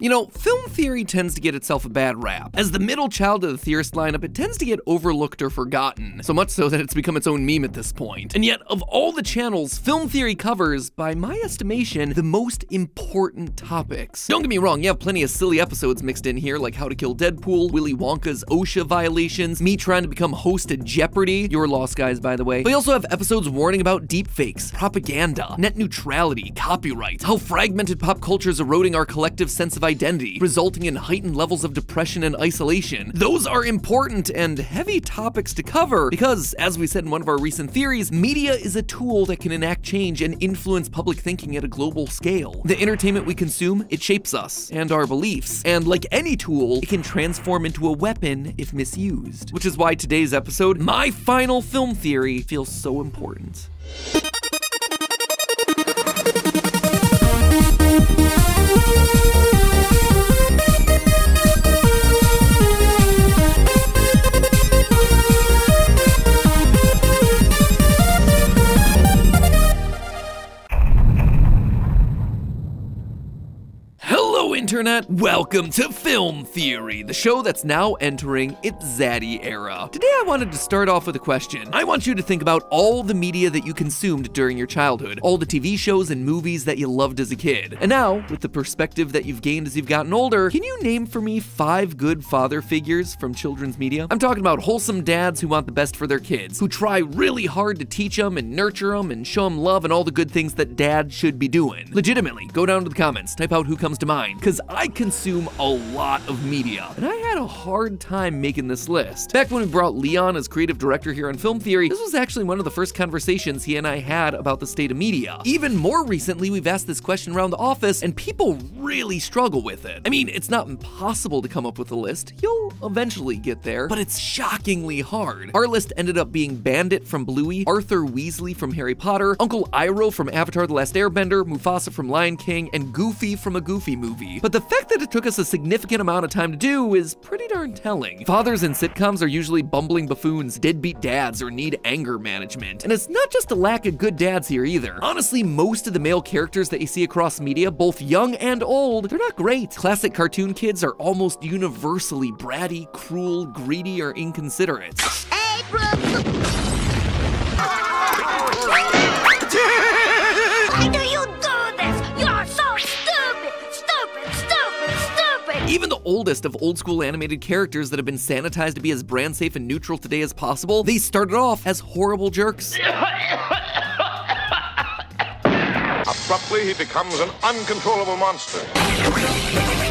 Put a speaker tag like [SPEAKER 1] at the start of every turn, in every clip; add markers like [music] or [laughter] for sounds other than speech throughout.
[SPEAKER 1] You know, film theory tends to get itself a bad rap. As the middle child of the theorist lineup, it tends to get overlooked or forgotten, so much so that it's become its own meme at this point. And yet, of all the channels, film theory covers, by my estimation, the most important topics. Don't get me wrong, you have plenty of silly episodes mixed in here, like How to Kill Deadpool, Willy Wonka's OSHA violations, me trying to become host at Jeopardy, your lost guys, by the way. But you also have episodes warning about deepfakes, propaganda, net neutrality, copyright, how fragmented pop culture is eroding our collective sense of identity, resulting in heightened levels of depression and isolation. Those are important and heavy topics to cover because, as we said in one of our recent theories, media is a tool that can enact change and influence public thinking at a global scale. The entertainment we consume, it shapes us and our beliefs, and like any tool, it can transform into a weapon if misused. Which is why today's episode, my final film theory, feels so important. Internet! Welcome to Film Theory, the show that's now entering its Zaddy era. Today, I wanted to start off with a question. I want you to think about all the media that you consumed during your childhood, all the TV shows and movies that you loved as a kid. And now, with the perspective that you've gained as you've gotten older, can you name for me five good father figures from children's media? I'm talking about wholesome dads who want the best for their kids, who try really hard to teach them and nurture them and show them love and all the good things that dad should be doing. Legitimately, go down to the comments, type out who comes to mind, because I consume a lot of media, and I had a hard time making this list. Back when we brought Leon as creative director here on Film Theory, this was actually one of the first conversations he and I had about the state of media. Even more recently, we've asked this question around the office, and people really struggle with it. I mean, it's not impossible to come up with a list. You'll eventually get there, but it's shockingly hard. Our list ended up being Bandit from Bluey, Arthur Weasley from Harry Potter, Uncle Iroh from Avatar The Last Airbender, Mufasa from Lion King, and Goofy from a Goofy movie. But the fact that it took us a significant amount of time to do is pretty darn telling. Fathers in sitcoms are usually bumbling buffoons, deadbeat dads, or need anger management. And it's not just a lack of good dads here either. Honestly, most of the male characters that you see across media, both young and old, they're not great. Classic cartoon kids are almost universally bratty, cruel, greedy, or inconsiderate.
[SPEAKER 2] Hey,
[SPEAKER 1] Even the oldest of old school animated characters that have been sanitized to be as brand safe and neutral today as possible, they started off as horrible jerks. [laughs]
[SPEAKER 3] Abruptly, he becomes an uncontrollable monster.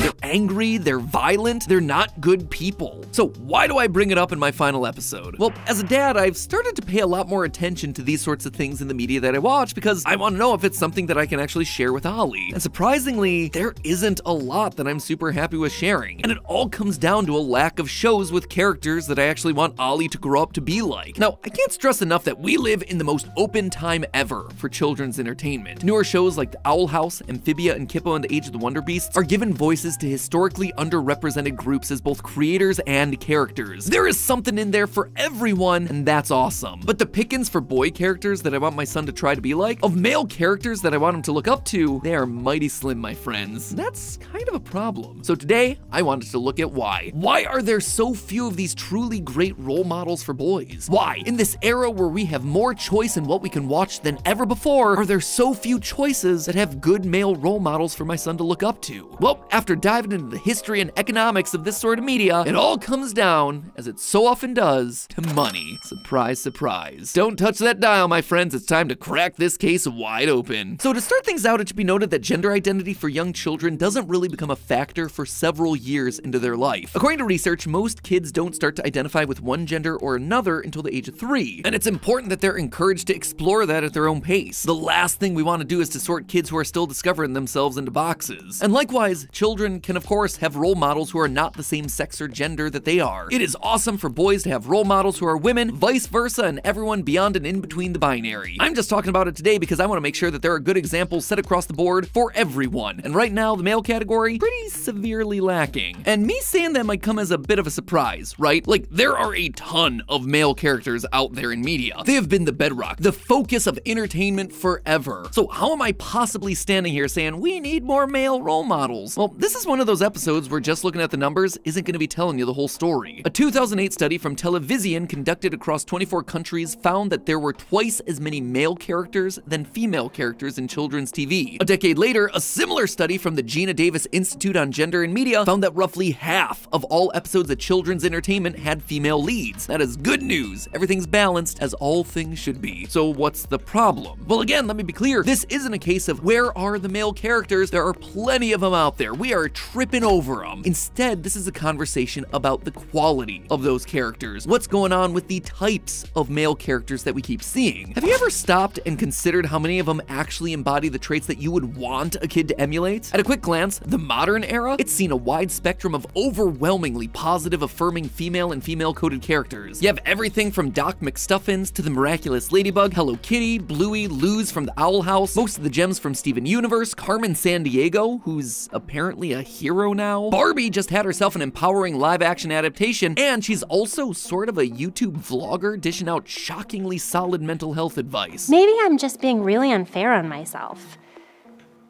[SPEAKER 1] They're angry, they're violent, they're not good people. So, why do I bring it up in my final episode? Well, as a dad, I've started to pay a lot more attention to these sorts of things in the media that I watch because I want to know if it's something that I can actually share with Ollie. And surprisingly, there isn't a lot that I'm super happy with sharing. And it all comes down to a lack of shows with characters that I actually want Ollie to grow up to be like. Now, I can't stress enough that we live in the most open time ever for children's entertainment. Newer shows like The Owl House, Amphibia, and Kippo and the Age of the Wonder Beasts are given voices to historically underrepresented groups as both creators and characters. There is something in there for everyone, and that's awesome. But the pickings for boy characters that I want my son to try to be like, of male characters that I want him to look up to, they are mighty slim, my friends. That's kind of a problem. So today, I wanted to look at why. Why are there so few of these truly great role models for boys? Why, in this era where we have more choice in what we can watch than ever before, are there so few choices that have good male role models for my son to look up to? Well, after diving into the history and economics of this sort of media, it all comes down, as it so often does, to money. Surprise, surprise. Don't touch that dial, my friends. It's time to crack this case wide open. So, to start things out, it should be noted that gender identity for young children doesn't really become a factor for several years into their life. According to research, most kids don't start to identify with one gender or another until the age of three. And it's important that they're encouraged to explore that at their own pace. The last thing we want to do is to sort kids who are still discovering themselves into boxes. And likewise, children can, of course, have role models who are not the same sex or gender that they are. It is awesome for boys to have role models who are women, vice versa, and everyone beyond and in between the binary. I'm just talking about it today because I want to make sure that there are good examples set across the board for everyone. And right now, the male category, pretty severely lacking. And me saying that might come as a bit of a surprise, right? Like, there are a ton of male characters out there in media. They have been the bedrock, the focus of entertainment forever. So how am I possibly standing here saying we need more male role models? Well, this is one of those episodes where just looking at the numbers isn't going to be telling you the whole story. A 2008 study from Television conducted across 24 countries found that there were twice as many male characters than female characters in children's TV. A decade later, a similar study from the Geena Davis Institute on Gender and Media found that roughly half of all episodes of children's entertainment had female leads. That is good news. Everything's balanced as all things should be. So what's the problem? Well, again, let me be clear. This isn't a case of where are the male characters? There are plenty of them out there. We are tripping over them. Instead, this is a conversation about the quality of those characters. What's going on with the types of male characters that we keep seeing? Have you ever stopped and considered how many of them actually embody the traits that you would want a kid to emulate? At a quick glance, the modern era, it's seen a wide spectrum of overwhelmingly positive, affirming female and female coded characters. You have everything from Doc McStuffins to the miraculous Ladybug, Hello Kitty, Bluey, Luz from the Owl House, most of the gems from Steven Universe, Carmen Sandiego, who's apparently a hero now. Barbie just had herself an empowering live action adaptation, and she's also sort of a YouTube vlogger dishing out shockingly solid mental health advice.
[SPEAKER 4] Maybe I'm just being really unfair on myself.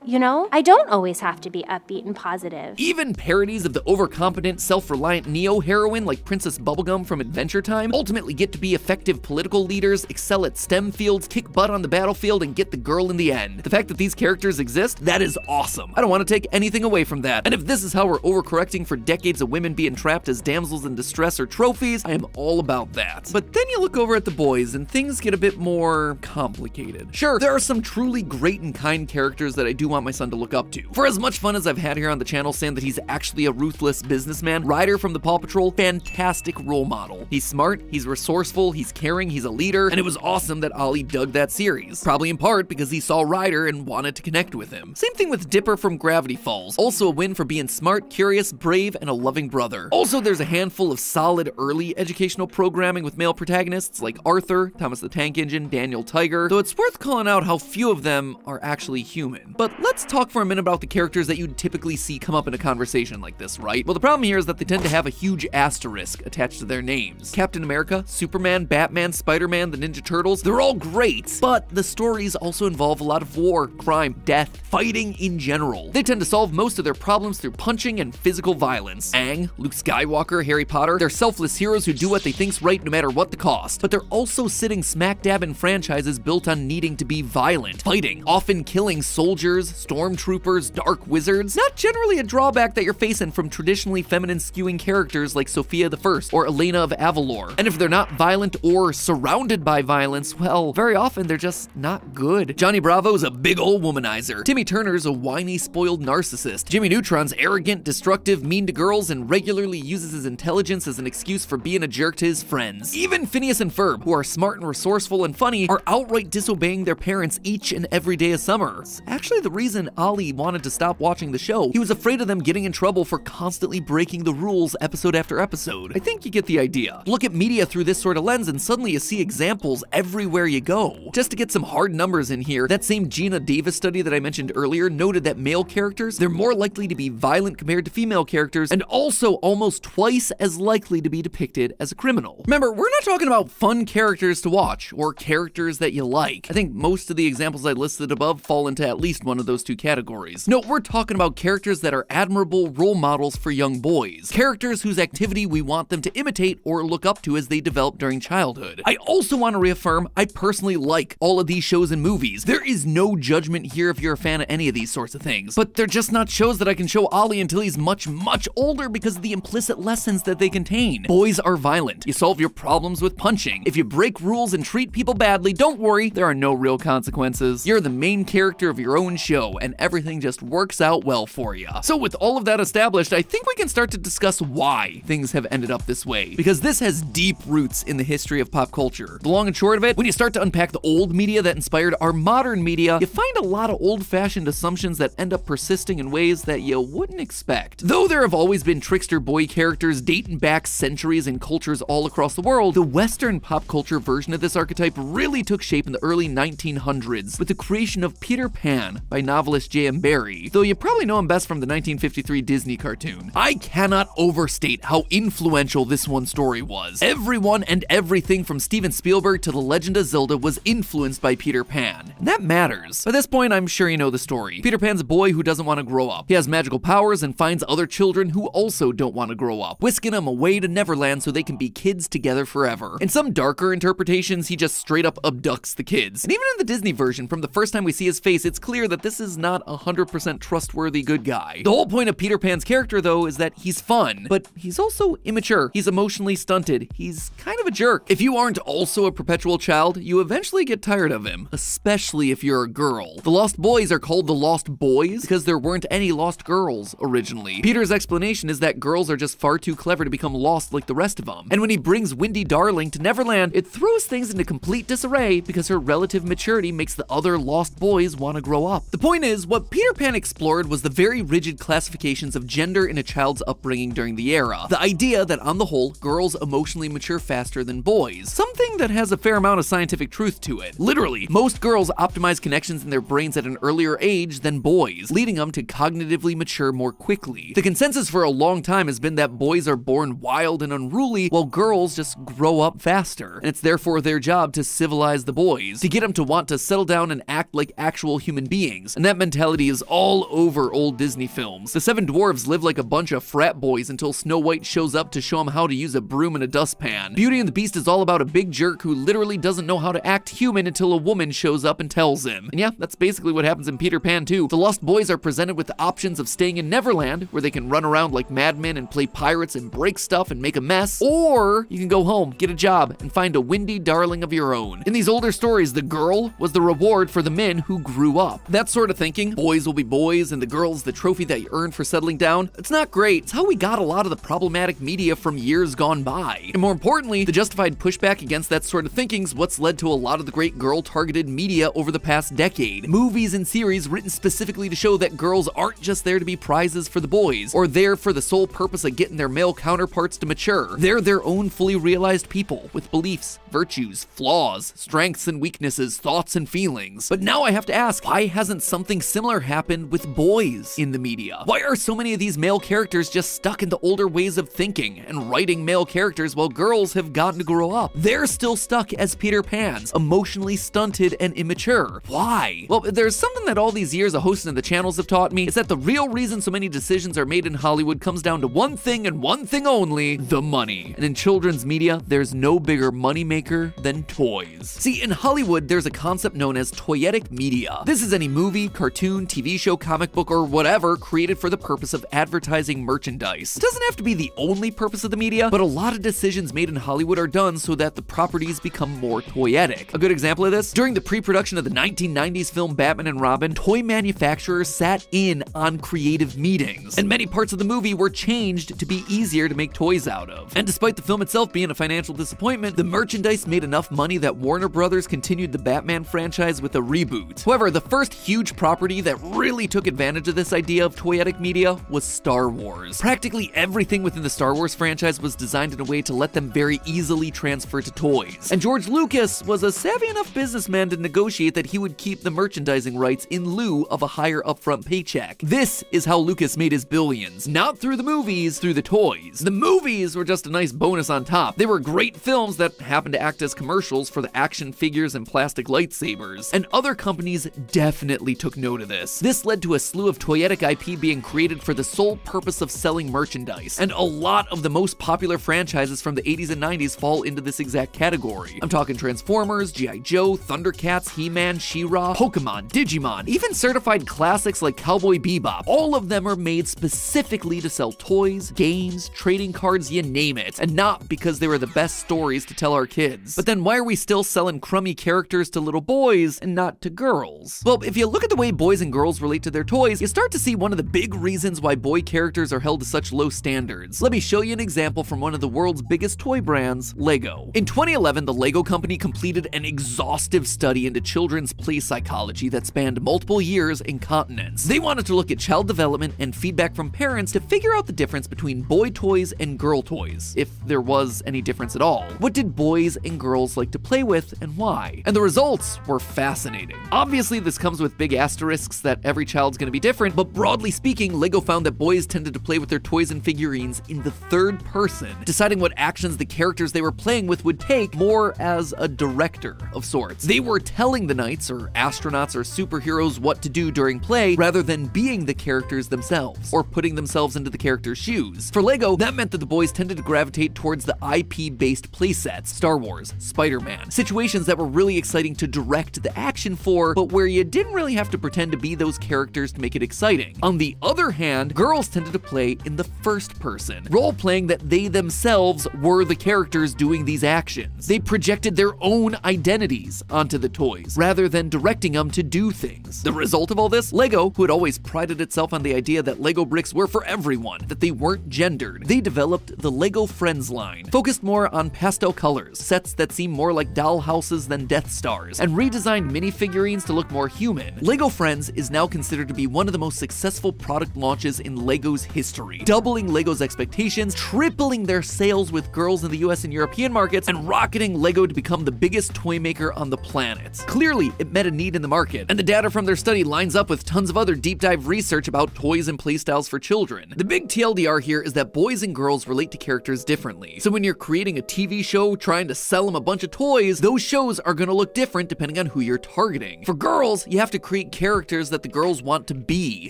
[SPEAKER 4] You know, I don't always have to be upbeat and positive.
[SPEAKER 1] Even parodies of the overconfident, self-reliant neo-heroine like Princess Bubblegum from Adventure Time ultimately get to be effective political leaders, excel at STEM fields, kick butt on the battlefield, and get the girl in the end. The fact that these characters exist, that is awesome. I don't want to take anything away from that. And if this is how we're overcorrecting for decades of women being trapped as damsels in distress or trophies, I am all about that. But then you look over at the boys and things get a bit more complicated. Sure, there are some truly great and kind characters that I do want my son to look up to. For as much fun as I've had here on the channel saying that he's actually a ruthless businessman, Ryder from the Paw Patrol, fantastic role model. He's smart, he's resourceful, he's caring, he's a leader, and it was awesome that Ollie dug that series. Probably in part because he saw Ryder and wanted to connect with him. Same thing with Dipper from Gravity Falls. Also a win for being smart, curious, brave, and a loving brother. Also, there's a handful of solid early educational programming with male protagonists like Arthur, Thomas the Tank Engine, Daniel Tiger, though it's worth calling out how few of them are actually human. But let's talk for a minute about the characters that you'd typically see come up in a conversation like this, right? Well, the problem here is that they tend to have a huge asterisk attached to their names. Captain America, Superman, Batman, Spider-Man, the Ninja Turtles, they're all great, but the stories also involve a lot of war, crime, death, fighting in general. They tend to solve most of their problems through punching and physical violence. Aang, Luke Skywalker, Harry Potter, they're selfless heroes who do what they think's right no matter what the cost, but they're also sitting smack dab in franchises built on needing to be violent, fighting, often killing soldiers, stormtroopers, dark wizards. Not generally a drawback that you're facing from traditionally feminine skewing characters like Sofia the First or Elena of Avalor. And if they're not violent or surrounded by violence, well, very often they're just not good. Johnny Bravo's a big ol' womanizer. Timmy Turner's a whiny, spoiled narcissist. Jimmy Neutron's arrogant, destructive, mean to girls, and regularly uses his intelligence as an excuse for being a jerk to his friends. Even Phineas and Ferb, who are smart and resourceful and funny, are outright disobeying their parents each and every day of summer. It's actually the reason Ollie wanted to stop watching the show. He was afraid of them getting in trouble for constantly breaking the rules episode after episode. I think you get the idea. Look at media through this sort of lens and suddenly you see examples everywhere you go. Just to get some hard numbers in here, that same Geena Davis study that I mentioned earlier noted that male characters, they're more likely to be violent compared to female characters and also almost twice as likely to be depicted as a criminal. Remember, we're not talking about fun characters to watch or characters that you like. I think most of the examples I listed above fall into at least one of those two categories. No, we're talking about characters that are admirable role models for young boys. Characters whose activity we want them to imitate or look up to as they develop during childhood. I also want to reaffirm I personally like all of these shows and movies. There is no judgment here if you're a fan of any of these sorts of things, but they're just not shows that I can show Ollie until he's much, much older because of the implicit lessons that they contain. Boys are violent. You solve your problems with punching. If you break rules and treat people badly, don't worry, there are no real consequences. You're the main character of your own show, and everything just works out well for you. So with all of that established, I think we can start to discuss why things have ended up this way, because this has deep roots in the history of pop culture. The long and short of it, when you start to unpack the old media that inspired our modern media, you find a lot of old-fashioned assumptions that end up persisting in ways that you wouldn't expect. Though there have always been trickster boy characters dating back centuries and cultures all across the world, the Western pop culture version of this archetype really took shape in the early 1900s with the creation of Peter Pan by novelist J.M. Barrie, though you probably know him best from the 1953 Disney cartoon. I cannot overstate how influential this one story was. Everyone and everything from Steven Spielberg to The Legend of Zelda was influenced by Peter Pan. And that matters. By this point, I'm sure you know the story. Peter Pan's a boy who doesn't want to grow up. He has magical powers and finds other children who also don't want to grow up, whisking them away to Neverland so they can be kids together forever. In some darker interpretations, he just straight up abducts the kids. And even in the Disney version, from the first time we see his face, it's clear that this is not a 100% trustworthy good guy. The whole point of Peter Pan's character, though, is that he's fun, but he's also immature. He's emotionally stunted. He's kind of a jerk. If you aren't also a perpetual child, you eventually get tired of him, especially if you're a girl. The Lost Boys are called the Lost Boys because there weren't any lost girls originally. Peter's explanation is that girls are just far too clever to become lost like the rest of them. And when he brings Wendy Darling to Neverland, it throws things into complete disarray because her relative maturity makes the other lost boys want to grow up. The point is, what Peter Pan explored was the very rigid classifications of gender in a child's upbringing during the era. The idea that on the whole, girls emotionally mature faster than boys. Something that has a fair amount of scientific truth to it. Literally, most girls optimize connections in their brains at an earlier age than boys, leading them to cognitively mature more quickly. The consensus for a long time has been that boys are born wild and unruly, while girls just grow up faster. And it's therefore their job to civilize the boys, to get them to want to settle down and act like actual human beings. And that mentality is all over old Disney films. The Seven Dwarves live like a bunch of frat boys until Snow White shows up to show them how to use a broom and a dustpan. Beauty and the Beast is all about a big jerk who literally doesn't know how to act human until a woman shows up and tells him. And yeah, that's basically what happens in Peter Pan too. The Lost Boys are presented with the options of staying in Neverland, where they can run around like madmen and play pirates and break stuff and make a mess, or you can go home, get a job, and find a Wendy Darling of your own. In these older stories, the girl was the reward for the men who grew up. That sort of thinking, boys will be boys and the girl's the trophy that you earn for settling down, it's not great. It's how we got a lot of the problematic media from years gone by. And more importantly, the justified pushback against that sort of thinking's what's led to a lot of the great girl-targeted media over the past decade. Movies and series written specifically to show that girls aren't just there to be prizes for the boys, or there for the sole purpose of getting their male counterparts to mature. They're their own fully realized people with beliefs, virtues, flaws, strengths and weaknesses, thoughts and feelings. But now I have to ask, why hasn't something similar happened with boys in the media? Why are so many of these male characters just stuck in the older ways of thinking and writing male characters while girls have gotten to grow up? They're still stuck as Peter Pans, emotionally stunted and immature. Why? Well, there's something that all these years of hosting the channels have taught me is that the real reason so many decisions are made in Hollywood comes down to one thing and one thing only the money. And in children's media, there's no bigger moneymaker than toys. See, in Hollywood, there's a concept known as toyetic media. This is any movie, cartoon, TV show, comic book, or whatever created for the purpose of advertising merchandise. It doesn't have to be the only purpose of the media, but a lot of decisions made in Hollywood are done so that the properties become more toyetic. A good example of this, during the pre-production of the 1990s film Batman and Robin, toy manufacturers sat in on creative meetings, and many parts of the movie were changed to be easier to make toys out of. And despite the film itself being a financial disappointment, the merchandise made enough money that Warner Brothers continued the Batman franchise with a reboot. However, the first huge property that really took advantage of this idea of toyetic media was Star Wars. Practically everything within the Star Wars franchise was designed in a way to let them very easily transfer to toys. And George Lucas was a savvy enough businessman to negotiate that he would keep the merchandising rights in lieu of a higher upfront paycheck. This is how Lucas made his billions, not through the movies, through the toys. The movies were just a nice bonus on top. They were great films that happened to act as commercials for the action figures and plastic lightsabers. And other companies definitely took note of this. This led to a slew of toyetic IP being created for the sole purpose of selling merchandise. And a lot of the most popular franchises from the 80s and 90s fall into this exact category. I'm talking Transformers, G.I. Joe, Thundercats, He-Man, She-Ra, Pokemon, Digimon, even certified classics like Cowboy Bebop. All of them are made specifically to sell toys, games, trading cards, you name it, and not because they were the best stories to tell our kids. But then why are we still selling crummy characters to little boys and not to girls? Well, if you look at the way boys and girls relate to their toys, you start to see one of the big reasons why boy characters are held to such low standards. Let me show you an example from one of the world's biggest toy brands brands, Lego. In 2011, the Lego company completed an exhaustive study into children's play psychology that spanned multiple years and continents. They wanted to look at child development and feedback from parents to figure out the difference between boy toys and girl toys, if there was any difference at all. What did boys and girls like to play with and why? And the results were fascinating. Obviously, this comes with big asterisks that every child's gonna be different, but broadly speaking, Lego found that boys tended to play with their toys and figurines in the third person, deciding what actions the characters they were playing with would take more as a director of sorts. They were telling the knights or astronauts or superheroes what to do during play rather than being the characters themselves or putting themselves into the character's shoes. For Lego, that meant that the boys tended to gravitate towards the IP based playsets Star Wars, Spider Man, situations that were really exciting to direct the action for, but where you didn't really have to pretend to be those characters to make it exciting. On the other hand, girls tended to play in the first person, role playing that they themselves were the characters doing these actions. They projected their own identities onto the toys rather than directing them to do things. The result of all this, Lego, who had always prided itself on the idea that Lego bricks were for everyone, that they weren't gendered, they developed the Lego Friends line, focused more on pastel colors, sets that seem more like doll houses than Death Stars, and redesigned minifigurines to look more human. Lego Friends is now considered to be one of the most successful product launches in Lego's history, doubling Lego's expectations, tripling their sales with girls in the US and European markets, and rocketing Lego to become the biggest toy maker on the planet. Clearly, it met a need in the market, and the data from their study lines up with tons of other deep dive research about toys and playstyles for children. The big TLDR here is that boys and girls relate to characters differently. So when you're creating a TV show trying to sell them a bunch of toys, those shows are gonna look different depending on who you're targeting. For girls, you have to create characters that the girls want to be.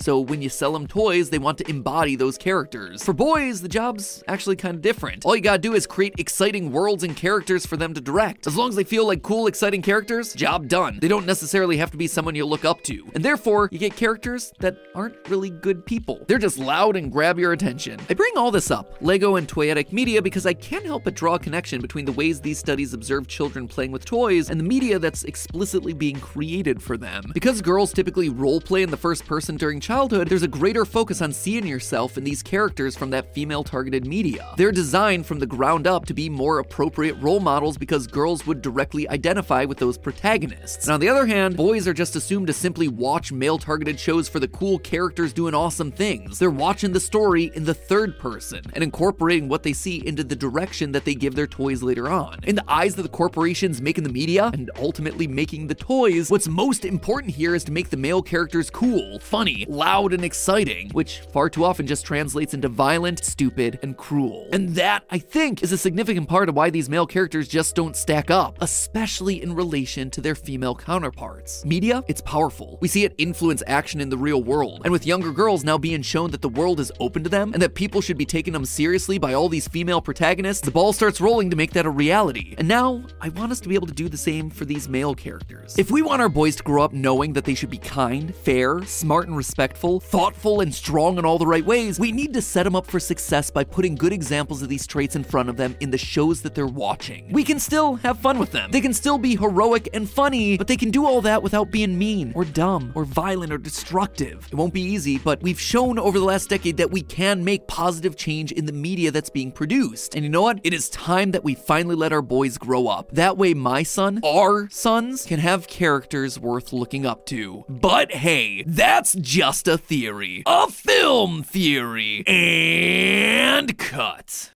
[SPEAKER 1] So when you sell them toys, they want to embody those characters. For boys, the job's actually kind of different. All you gotta do is create exciting worlds and characters for them to direct. As long as they feel like cool, exciting characters, job done. They don't necessarily have to be someone you look up to. And therefore, you get characters that aren't really good people. They're just loud and grab your attention. I bring all this up, Lego and Toyetic Media, because I can't help but draw a connection between the ways these studies observe children playing with toys and the media that's explicitly being created for them. Because girls typically role play in the first person during childhood, there's a greater focus on seeing yourself in these characters from that female targeted media. They're designed from the ground up to be more appropriate role models because girls would directly identify with those protagonists. And on the other hand, boys are just assumed to simply watch male targeted shows for the cool characters doing awesome things. They're watching the story in the third person and incorporating what they see into the direction that they give their toys later on. In the eyes of the corporations making the media and ultimately making the toys, what's most important here is to make the male characters cool, funny, loud, and exciting, which far too often just translates into violent, stupid, and cruel. And that, I think, is a significant part of why these male characters just don't stack up, especially in relation to their female counterparts. Media, it's powerful. We see it influence action in the real world, and with younger girls now being shown that the world is open to them and that people should be taking them seriously by all these female protagonists, the ball starts rolling to make that a reality. And now, I want us to be able to do the same for these male characters. If we want our boys to grow up knowing that they should be kind, fair, smart and respectful, thoughtful and strong in all the right ways, we need to set them up for success by putting good examples of these traits in front of them in the shows that they're watching. We can still have fun with them. They can still be heroic and funny, but they can do all that without being mean or dumb or violent or destructive. It won't be easy, but we've shown over the last decade that we can make positive change in the media that's being produced. And you know what? It is time that we finally let our boys grow up. That way, my son, our sons, can have characters worth looking up to. But hey, that's just a theory. A film theory. And cut.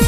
[SPEAKER 1] [laughs]